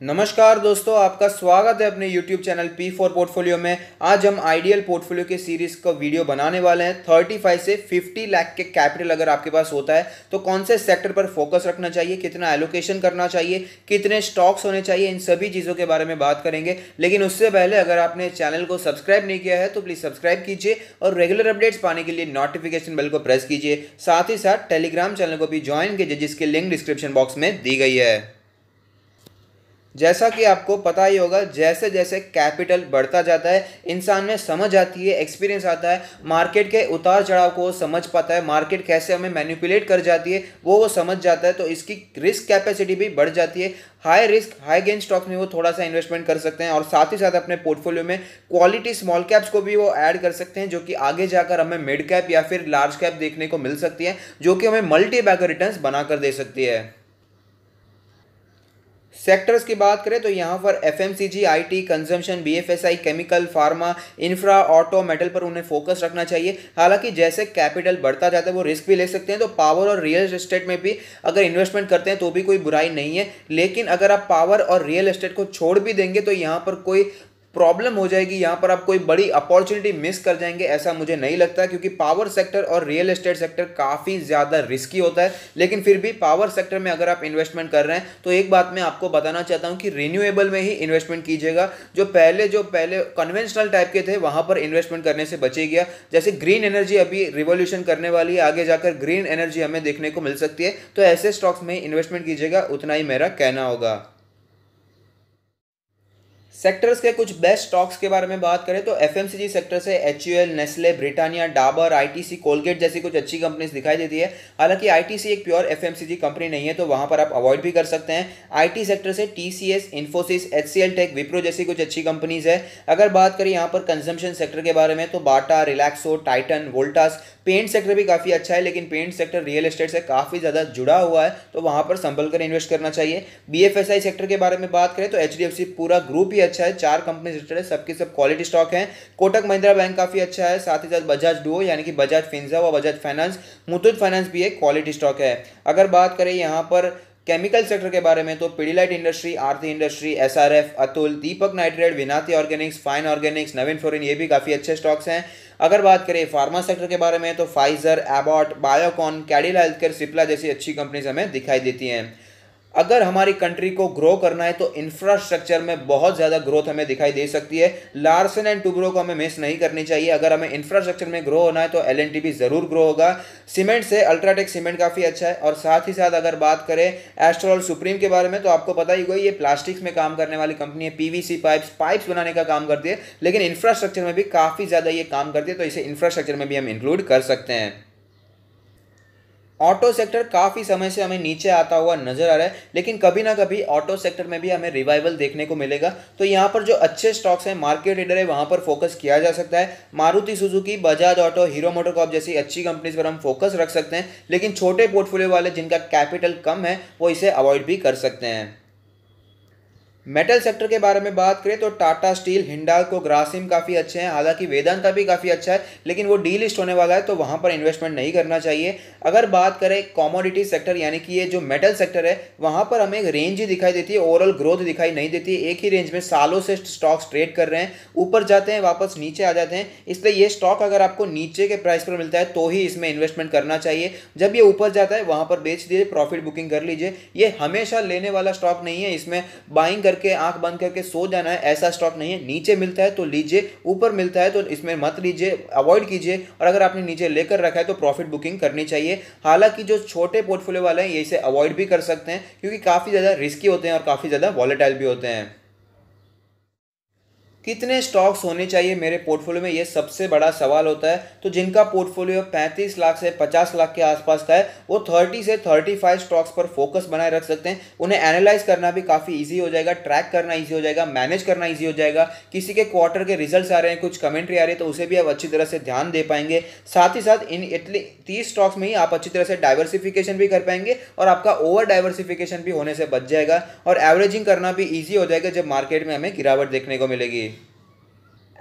नमस्कार दोस्तों, आपका स्वागत है अपने YouTube channel P four portfolio में। आज हम आइडियल पोर्टफोलियो के सीरीज़ का वीडियो बनाने वाले हैं। 35 से 50 लाख के कैपिटल अगर आपके पास होता है तो कौन से सेक्टर पर फोकस रखना चाहिए, कितना एलोकेशन करना चाहिए, कितने स्टॉक्स होने चाहिए, इन सभी चीज़ों के बारे में बात करेंगे। लेकिन उससे पहले अगर आपने चैनल को सब्सक्राइब नहीं किया है तो प्लीज़ सब्सक्राइब कीजिए और रेगुलर अपडेट्स पाने के लिए नोटिफिकेशन बेल को प्रेस कीजिए। साथ ही साथ टेलीग्राम चैनल को भी ज्वाइन कीजिए, जिसकी लिंक डिस्क्रिप्शन बॉक्स में दी गई है। जैसा कि आपको पता ही होगा जैसे जैसे कैपिटल बढ़ता जाता है, इंसान में समझ आती है एक्सपीरियंस आता है मार्केट के उतार चढ़ाव को समझ पाता है मार्केट कैसे हमें मैनिपुलेट कर जाती है, वो वो समझ जाता है तो इसकी रिस्क कैपेसिटी भी बढ़ जाती है। High risk high gain stocks में वो थोड़ा सा इन्वेस्टमेंट कर सकते हैं और साथ ही साथ अपने पोर्टफोलियो में क्वालिटी स्मॉल कैप्स को भी वो ऐड कर सकते हैं, जो कि आगे जाकर हमें मिड कैप या फिर लार्ज कैप देखने को मिल सकती है, जो कि हमें मल्टी बैगर रिटर्न बनाकर दे सकती है। सेक्टर्स की बात करें तो यहाँ पर F M C G I T consumption B F S I chemical pharma infra auto metal पर उन्हें फोकस रखना चाहिए। हालाँकि जैसे कैपिटल बढ़ता जाता है, वो रिस्क भी ले सकते हैं। तो पावर और रियल एस्टेट में भी अगर इन्वेस्टमेंट करते हैं तो भी कोई बुराई नहीं है। लेकिन अगर आप पावर और रियल एस्टेट को छोड़ भी देंगे तो यहाँ पर कोई प्रॉब्लम हो जाएगी, यहाँ पर आप कोई बड़ी अपॉर्चुनिटी मिस कर जाएँगे, ऐसा मुझे नहीं लगता, क्योंकि पावर सेक्टर और रियल एस्टेट सेक्टर काफ़ी ज़्यादा रिस्की होता है। लेकिन फिर भी पावर सेक्टर में अगर आप इन्वेस्टमेंट कर रहे हैं तो एक बात मैं आपको बताना चाहता हूँ कि रिन्यूएबल में ही इन्वेस्टमेंट कीजिएगा। जो पहले जो पहले कन्वेंशनल टाइप के थे, वहाँ पर इन्वेस्टमेंट करने से बचे गया। जैसे ग्रीन एनर्जी अभी रिवोल्यूशन करने वाली है, आगे जाकर ग्रीन एनर्जी हमें देखने को मिल सकती है। तो ऐसे स्टॉक्स में इन्वेस्टमेंट कीजिएगा, उतना ही मेरा कहना होगा। सेक्टर्स के कुछ बेस्ट स्टॉक्स के बारे में बात करें तो एफएमसीजी सेक्टर से H Nestle Britannia Dabur ITC Colgate जैसी कुछ अच्छी कंपनीज़ दिखाई देती है। हालाँकि आईटीसी एक प्योर एफएमसीजी कंपनी नहीं है तो वहाँ पर आप अवॉइड भी कर सकते हैं। आईटी सेक्टर से TCS Infosys H tech Wipro जैसी कुछ अच्छी कंपनीज़ है। अगर बात करें यहाँ पर कंजम्पशन सेक्टर के बारे में तो Bata Relaxo Titan Voltas paint sector भी काफ़ी अच्छा है, लेकिन पेंट सेक्टर रियल एस्टेट से काफ़ी ज़्यादा जुड़ा हुआ है तो वहाँ पर संभल कर इन्वेस्ट करना चाहिए। बीएफएसआई सेक्टर के बारे में बात करें तो एचडीएफसी पूरा ग्रुप ही अच्छा है, चार कंपनी लिस्टेड है, सबके सब क्वालिटी स्टॉक है। कोटक महिंद्रा बैंक काफ़ी अच्छा है, साथ ही साथ बजाज डुओ यानी कि बजाज फिंजा व बजाज फाइनेंस मुथुट फाइनेंस भी एक क्वालिटी स्टॉक है। अगर बात करें यहाँ पर केमिकल सेक्टर के बारे में तो Pidilite industry Aarti industry SRF Atul Deepak nitrate Vinati organics fine organics Navin fluorine ये भी काफ़ी अच्छे स्टॉक्स हैं। अगर बात करें फार्मा सेक्टर के बारे में तो Pfizer Abbott Biocon Cadila health care Cipla जैसी अच्छी कंपनीज़ हमें दिखाई देती हैं। अगर हमारी कंट्री को ग्रो करना है तो इंफ्रास्ट्रक्चर में बहुत ज़्यादा ग्रोथ हमें दिखाई दे सकती है। लार्सन एंड टूब्रो को हमें मिस नहीं करनी चाहिए। अगर हमें इंफ्रास्ट्रक्चर में ग्रो होना है तो एलएनटी भी ज़रूर ग्रो होगा। सीमेंट से अल्ट्राटेक सीमेंट काफ़ी अच्छा है। और साथ ही साथ अगर बात करें एस्ट्रोल सुप्रीम के बारे में तो आपको पता ही होगा, ये प्लास्टिक्स में काम करने वाली कंपनी है। पीवीसी पाइप्स पाइप्स बनाने का काम करती है। लेकिन इंफ्रास्ट्रक्चर में भी काफ़ी ज़्यादा ये काम करती है तो इसे इंफ्रास्ट्रक्चर में भी हम इंक्लूड कर सकते हैं। ऑटो सेक्टर काफ़ी समय से हमें नीचे आता हुआ नज़र आ रहा है, लेकिन कभी ना कभी ऑटो सेक्टर में भी हमें रिवाइवल देखने को मिलेगा। तो यहाँ पर जो अच्छे स्टॉक्स हैं मार्केट लीडर है, वहाँ पर फोकस किया जा सकता है। Maruti Suzuki, Bajaj auto, Hero MotoCorp जैसी अच्छी कंपनीज़ पर हम फोकस रख सकते हैं, लेकिन छोटे पोर्टफोलियो वाले जिनका कैपिटल कम है, वो इसे अवॉइड भी कर सकते हैं। मेटल सेक्टर के बारे में बात करें तो टाटा स्टील हिंडाल्को ग्रासिम काफ़ी अच्छे हैं। हालाँकि वेदांता भी काफ़ी अच्छा है, लेकिन वो डी लिस्ट होने वाला है तो वहाँ पर इन्वेस्टमेंट नहीं करना चाहिए। अगर बात करें कॉमोडिटी सेक्टर यानी कि ये जो मेटल सेक्टर है, वहाँ पर हमें एक रेंज ही दिखाई देती है ओवरऑल ग्रोथ दिखाई नहीं देती। एक ही रेंज में सालों से स्टॉक्स ट्रेड कर रहे हैं, ऊपर जाते हैं, वापस नीचे आ जाते हैं। इसलिए ये स्टॉक अगर आपको नीचे के प्राइस पर मिलता है तो ही इसमें इन्वेस्टमेंट करना चाहिए। जब ये ऊपर जाता है, वहाँ पर बेच दीजिए प्रॉफिट बुकिंग कर लीजिए। ये हमेशा लेने वाला स्टॉक नहीं है, इसमें बाइंग करके, आँख बंद करके सो जाना है, ऐसा स्टॉक नहीं है। नीचे मिलता है तो लीजिए, ऊपर मिलता है तो इसमें मत लीजिए अवॉइड कीजिए। और अगर आपने नीचे लेकर रखा है तो प्रॉफिट बुकिंग करनी चाहिए। हालाँकि जो छोटे पोर्टफोलियो वाले हैं, ये इसे अवॉइड भी कर सकते हैं, क्योंकि काफ़ी ज़्यादा रिस्की होते हैं और काफ़ी ज़्यादा वॉलेटाइल भी होते हैं। कितने स्टॉक्स होने चाहिए मेरे पोर्टफोलियो में, ये सबसे बड़ा सवाल होता है। तो जिनका पोर्टफोलियो 35 लाख से 50 लाख के आसपास का है, वो 30 से 35 स्टॉक्स पर फोकस बनाए रख सकते हैं। उन्हें एनालाइज करना भी काफ़ी इजी हो जाएगा, ट्रैक करना इजी हो जाएगा मैनेज करना इजी हो जाएगा। किसी के क्वार्टर के रिज़ल्ट आ रहे हैं, कुछ कमेंट्री आ रही है तो उसे भी आप अच्छी तरह से ध्यान दे पाएँगे। साथ ही साथ इन इतनी तीस स्टॉक्स में ही आप अच्छी तरह से डाइवर्सिफिकेशन भी कर पाएँगे और आपका ओवर डाइवर्सिफिकेशन भी होने से बच जाएगा। और एवरेजिंग करना भी ईजी हो जाएगा, जब मार्केट में हमें गिरावट देखने को मिलेगी।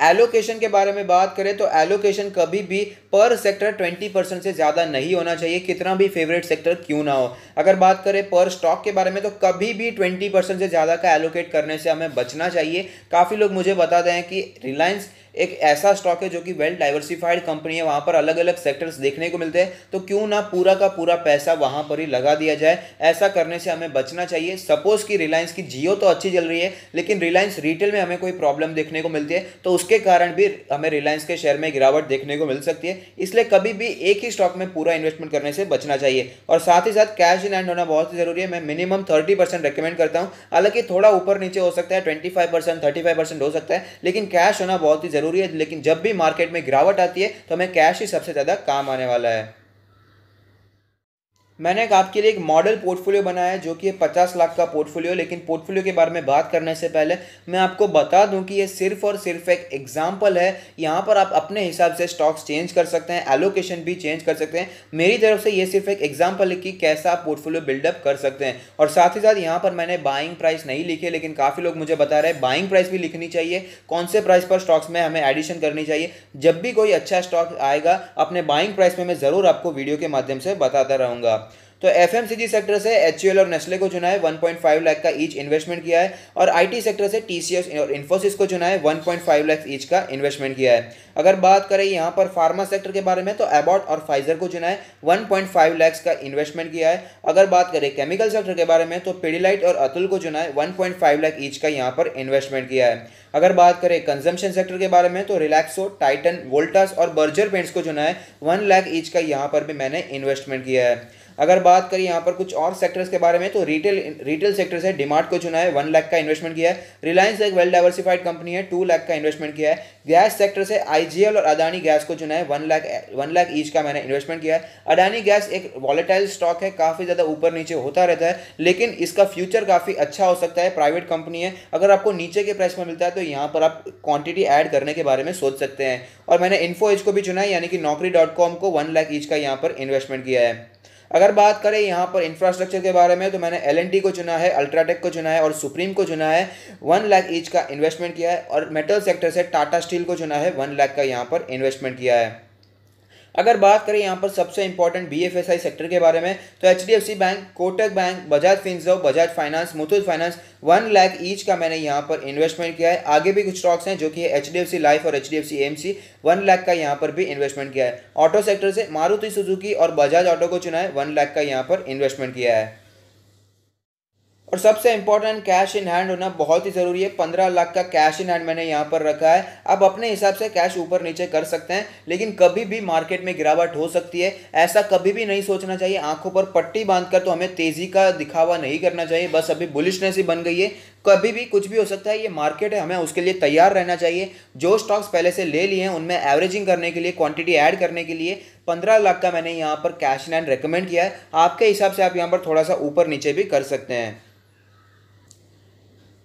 एलोकेशन के बारे में बात करें तो एलोकेशन कभी भी पर सेक्टर ट्वेंटी परसेंट से ज़्यादा नहीं होना चाहिए, कितना भी फेवरेट सेक्टर क्यों ना हो। अगर बात करें पर स्टॉक के बारे में तो कभी भी ट्वेंटी परसेंट से ज़्यादा का एलोकेट करने से हमें बचना चाहिए। काफ़ी लोग मुझे बताते हैं कि रिलायंस एक ऐसा स्टॉक है जो कि वेल डाइवर्सिफाइड कंपनी है, वहाँ पर अलग अलग सेक्टर्स देखने को मिलते हैं। तो क्यों ना पूरा का पूरा पैसा वहाँ पर ही लगा दिया जाए। ऐसा करने से हमें बचना चाहिए। सपोज़ कि रिलायंस की जियो तो अच्छी चल रही है, लेकिन रिलायंस रिटेल में हमें कोई प्रॉब्लम देखने को मिलती है तो उसके कारण भी हमें रिलायंस के शेयर में गिरावट देखने को मिल सकती है। इसलिए कभी भी एक ही स्टॉक में पूरा इन्वेस्टमेंट करने से बचना चाहिए। और साथ ही साथ कैश इन हैंड होना बहुत ही ज़रूरी है। मैं मिनिमम थर्टी परसेंट रिकमेंड करता हूँ। हालाँकि थोड़ा ऊपर नीचे हो सकता है twenty five percent thirty five percent हो सकता है, लेकिन कैश होना बहुत ही ज़रूरी है, लेकिन जब भी मार्केट में गिरावट आती है तो हमें कैश ही सबसे ज़्यादा काम आने वाला है। मैंने एक आपके लिए एक मॉडल पोर्टफोलियो बनाया है जो कि पचास लाख का पोर्टफोलियो लेकिन पोर्टफोलियो के बारे में बात करने से पहले मैं आपको बता दूँ कि ये सिर्फ़ और सिर्फ़ एक एग्ज़ाम्पल है। यहाँ पर आप अपने हिसाब से स्टॉक्स चेंज कर सकते हैं एलोकेशन भी चेंज कर सकते हैं। मेरी तरफ़ से ये सिर्फ़ एक एग्ज़ाम्पल है कि कैसा आप पोर्टफोलियो बिल्डअप कर सकते हैं। और साथ ही साथ यहाँ पर मैंने बाइंग प्राइस नहीं लिखे, लेकिन काफ़ी लोग मुझे बता रहे हैं बाइंग प्राइस भी लिखनी चाहिए। कौन से प्राइस पर स्टॉक्स में हमें एडिशन करनी चाहिए? जब भी कोई अच्छा स्टॉक आएगा, अपने बाइंग प्राइस में मैं ज़रूर आपको वीडियो के माध्यम से बताता रहूँगा। तो एफ़ सेक्टर से एच और नेस्ले को चुना है 1.5 लाख का ईच इन्वेस्टमेंट किया है और आईटी सेक्टर से टीसीएस और इन्फोसिस को चुना है 1.5 लाख ईच का इन्वेस्टमेंट किया है। अगर बात करें यहाँ पर फार्मा सेक्टर के बारे में तो एबॉट और फाइजर को चुना है 1.5 लैक्स का इन्वेस्टमेंट किया है। अगर बात करें केमिकल सेक्टर के बारे में तो पिडिलाइट और अतुल को चुना है 1.5 लाख ईच का यहाँ पर इन्वेस्टमेंट किया है। अगर बात करें कंजम्पशन सेक्टर के बारे में तो रिलैक्सो टाइटन वोल्टास और बर्जर पेंट्स को चुना है वन लाख ईच का यहाँ पर भी मैंने इन्वेस्टमेंट किया है। अगर बात करें यहाँ पर कुछ और सेक्टर्स के बारे में तो रिटेल रिटेल सेक्टर से डिमार्ट को चुना है वन लाख का इन्वेस्टमेंट किया है। रिलायंस एक वेल डाइवर्सिफाइड कंपनी है टू लाख का इन्वेस्टमेंट किया है। गैस सेक्टर से आईजीएल और अदानी गैस को चुना है one lakh one lakh each का मैंने इन्वेस्टमेंट किया है। अडानी गैस एक वॉलेटाइल स्टॉक है, काफ़ी ज़्यादा ऊपर नीचे होता रहता है, लेकिन इसका फ्यूचर काफ़ी अच्छा हो सकता है प्राइवेट कंपनी है। अगर आपको नीचे के प्राइस में मिलता है तो यहाँ पर आप क्वांटिटी ऐड करने के बारे में सोच सकते हैं। और मैंने इन्फो को भी चुना है, यानी कि नौकरी को वन लाख ईच का यहाँ पर इन्वेस्टमेंट किया है। अगर बात करें यहाँ पर इंफ्रास्ट्रक्चर के बारे में तो मैंने एल को चुना है अल्ट्राटेक को चुना है और सुप्रीम को चुना है। वन लाख ईच का इन्वेस्टमेंट किया है और मेटल सेक्टर से टाटा स्टील को चुना है। वन लाख का यहाँ पर इन्वेस्टमेंट किया है। अगर बात करें यहाँ पर सबसे important B F S I sector के बारे में तो H D F C bank Kotak bank Bajaj Finserv Bajaj finance Muthoot finance one lakh each का मैंने यहाँ पर इन्वेस्टमेंट किया है। आगे भी कुछ स्टॉक्स हैं जो कि H D F C life और H D F C M C one lakh का यहाँ पर भी इन्वेस्टमेंट किया है। ऑटो सेक्टर से मारुति सुजुकी और बजाज ऑटो को चुना है वन लाख का यहाँ पर इन्वेस्टमेंट किया है। और सबसे इंपॉर्टेंट कैश इन हैंड होना बहुत ही ज़रूरी है। पंद्रह लाख का कैश इन हैंड मैंने यहाँ पर रखा है। आप अपने हिसाब से कैश ऊपर नीचे कर सकते हैं, लेकिन कभी भी मार्केट में गिरावट हो सकती है। ऐसा कभी भी नहीं सोचना चाहिए। आँखों पर पट्टी बांधकर तो हमें तेज़ी का दिखावा नहीं करना चाहिए। बस अभी बुलिशनेस ही बन गई है। कभी भी कुछ भी हो सकता है, ये मार्केट है, हमें उसके लिए तैयार रहना चाहिए। जो स्टॉक्स पहले से ले लिए हैं, उनमें एवरेजिंग करने के लिए क्वांटिटी ऐड करने के लिए पंद्रह लाख का मैंने यहाँ पर कैश हैंड रिकमेंड किया है। आपके हिसाब से आप यहाँ पर थोड़ा सा ऊपर नीचे भी कर सकते हैं।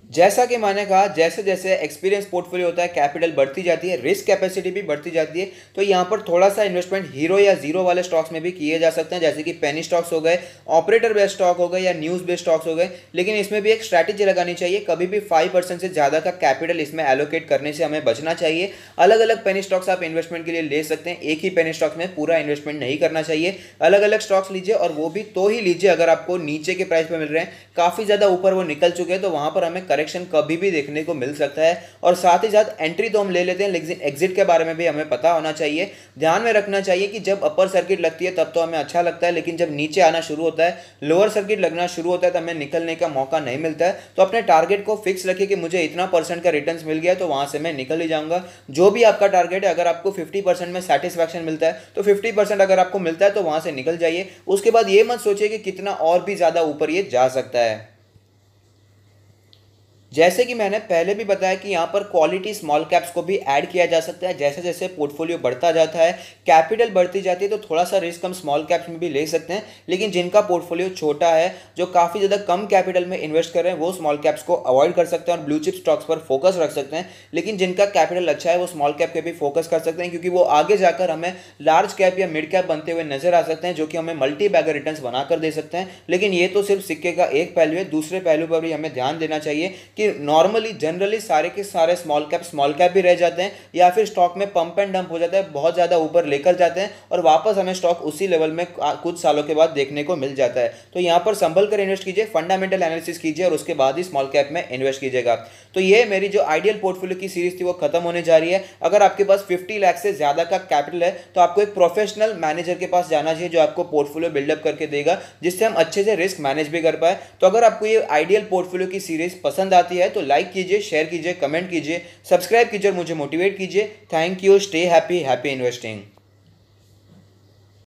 जैसा कि मैंने कहा, जैसे जैसे एक्सपीरियंस पोर्टफोलियो होता है कैपिटल बढ़ती जाती है रिस्क कैपेसिटी भी बढ़ती जाती है तो यहाँ पर थोड़ा सा इन्वेस्टमेंट हीरो या ज़ीरो वाले स्टॉक्स में भी किए जा सकते हैं, जैसे कि पेनी स्टॉक्स हो गए ऑपरेटर बेस्ड स्टॉक हो गए या न्यूज़ बेस्ड स्टॉक्स हो गए, लेकिन इसमें भी एक स्ट्रैटेजी लगानी चाहिए, कभी भी फाइव परसेंट से ज़्यादा का कैपिटल इसमें एलोकेट करने से हमें बचना चाहिए। अलग अलग पेनी स्टॉक्स आप इन्वेस्टमेंट के लिए ले सकते हैं, एक ही पेनी स्टॉक्स में पूरा इन्वेस्टमेंट नहीं करना चाहिए। अलग अलग स्टॉक्स लीजिए और वो भी तो ही लीजिए, अगर आपको नीचे के प्राइस पर मिल रहे हैं, काफ़ी ज़्यादा ऊपर वो निकल चुके हैं तो वहाँ पर हमें करेक्शन कभी भी देखने को मिल सकता है और साथ ही साथ एंट्री तो हम ले लेते हैं, लेकिन एग्जिट के बारे में भी हमें पता होना चाहिए। ध्यान में रखना चाहिए कि जब अपर सर्किट लगती है, तब तो हमें अच्छा लगता है, लेकिन जब नीचे आना शुरू होता है लोअर सर्किट लगना शुरू होता है तो हमें निकलने का मौका नहीं मिलता है। तो अपने टारगेट को फिक्स रखिए कि मुझे इतना परसेंट का रिटर्न मिल गया तो वहाँ से मैं निकल ही जाऊँगा। जो भी आपका टारगेट है, अगर आपको फिफ्टी में सेटिस्फैक्शन मिलता है तो फिफ्टी अगर आपको मिलता है तो वहाँ से निकल जाइए। उसके बाद ये मत सोचिए कि कितना और भी ज़्यादा ऊपर ये जा सकता है। जैसे कि मैंने पहले भी बताया कि यहाँ पर क्वालिटी स्मॉल कैप्स को भी ऐड किया जा सकता है। जैसे जैसे पोर्टफोलियो बढ़ता जाता है कैपिटल बढ़ती जाती है तो थोड़ा सा रिस्क हम स्मॉल कैप्स में भी ले सकते हैं। लेकिन जिनका पोर्टफोलियो छोटा है, जो काफ़ी ज़्यादा कम कैपिटल में इन्वेस्ट कर रहे हैं, वो स्मॉल कैप्स को अवॉइड कर सकते हैं और ब्लू चिप स्टॉक्स पर फोकस रख सकते हैं। लेकिन जिनका कैपिटल अच्छा है, वो स्मॉल कैप के भी फोकस कर सकते हैं, क्योंकि वो आगे जाकर हमें लार्ज कैप या मिड कैप बनते हुए नज़र आ सकते हैं, जो कि हमें मल्टी बैगर रिटर्न बनाकर दे सकते हैं। लेकिन ये तो सिर्फ़ सिक्के का एक पहलू है, दूसरे पहलू पर भी हमें ध्यान देना चाहिए कि नॉर्मली जनरली सारे के सारे स्मॉल कैप स्मॉल कैप भी रह जाते हैं, या फिर स्टॉक में पंप एंड डंप हो जाता है, बहुत ज़्यादा ऊपर लेकर जाते हैं, और वापस हमें स्टॉक उसी लेवल में कुछ सालों के बाद देखने को मिल जाता है। तो यहाँ पर संभल कर इन्वेस्ट कीजिए फंडामेंटल एनालिसिस कीजिए, और उसके बाद ही स्मॉल कैप में इन्वेस्ट कीजिएगा। तो ये मेरी जो आइडियल पोर्टफोलियो की सीरीज़ थी, वो खत्म होने जा रही है। अगर आपके पास फिफ्टी लाख से ज़्यादा का कैपिटल है तो आपको एक प्रोफेशनल मैनेजर के पास जाना चाहिए, जो आपको पोर्टफोलियो बिल्डअप करके देगा, जिससे हम अच्छे से रिस्क मैनेज भी कर पाए। तो अगर आपको ये आइडियल पोर्टफोलियो की सीरीज़ पसंद आती है तो लाइक कीजिए शेयर कीजिए कमेंट कीजिए सब्सक्राइब कीजिए और मुझे मोटिवेट कीजिए। Thank you stay happy happy investing